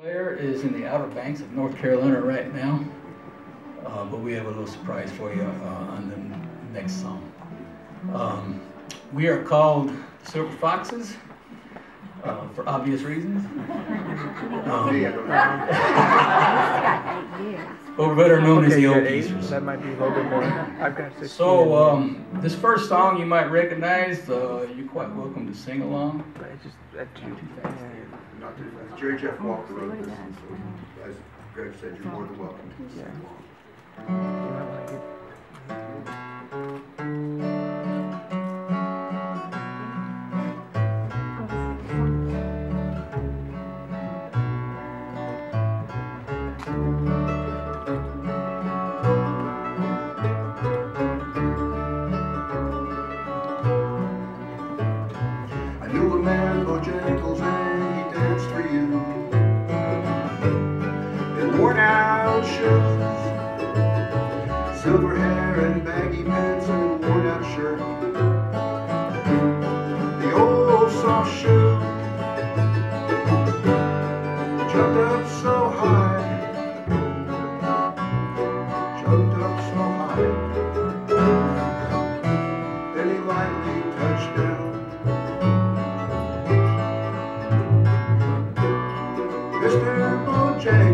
Player is in the Outer Banks of North Carolina right now, uh, but we have a little surprise for you uh, on the next song. Um, we are called Silver Foxes uh, for obvious reasons. Um, but we're better known as the you Old. Geezers. That might be a little bit more. I've got six. So, um, this first song you might recognize, uh, you're quite welcome to sing along. I just at two. Not too fast. Jerry Jeff Walker wrote this, so as Greg said, you're more than welcome to sing along. You Mr. Bojangles,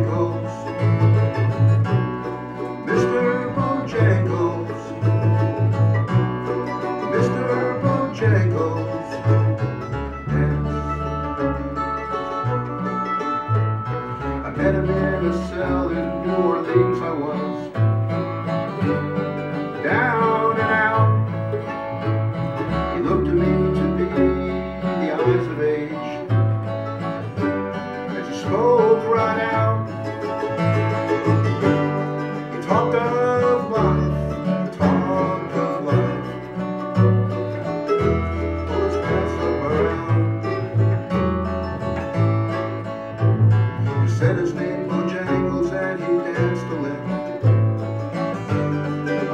said his name Bojangles and he danced a lick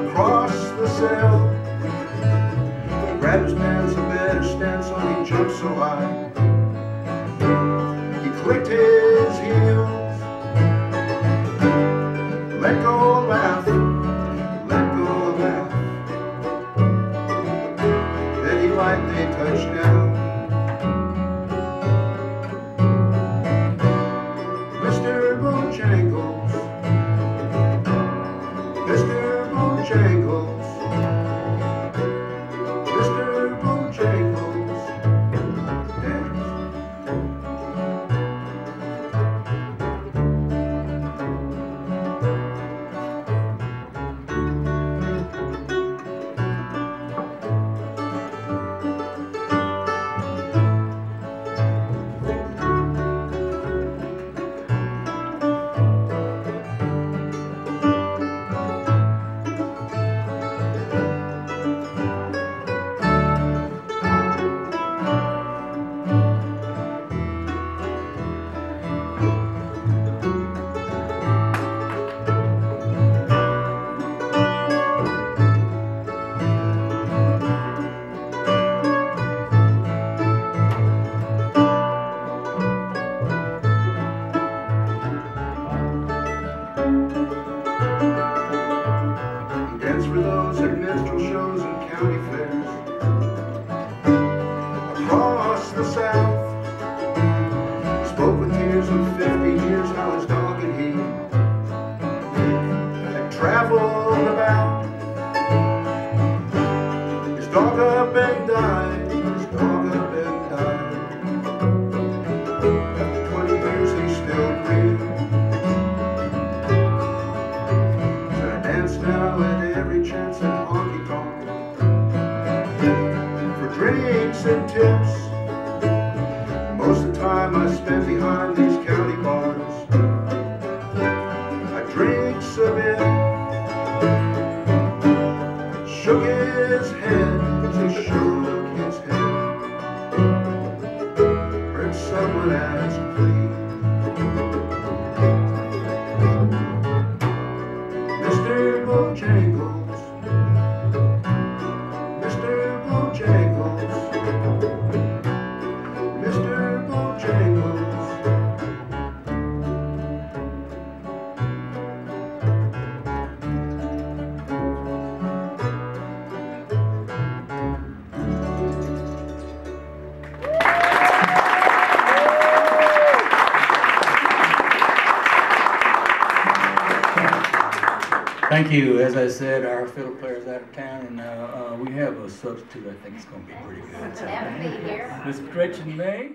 across the cell. He grabbed his pants a better stance on he jumped so high. He clicked his at minstrel shows and county fairs across the South. Spoke with tears of 50 years how his dog and he had traveled about. And tips. Thank you. As I said, our fiddle player is out of town, and uh, uh, we have a substitute. I think it's going to be pretty good. So, Have to be here. Miss Gretchen May.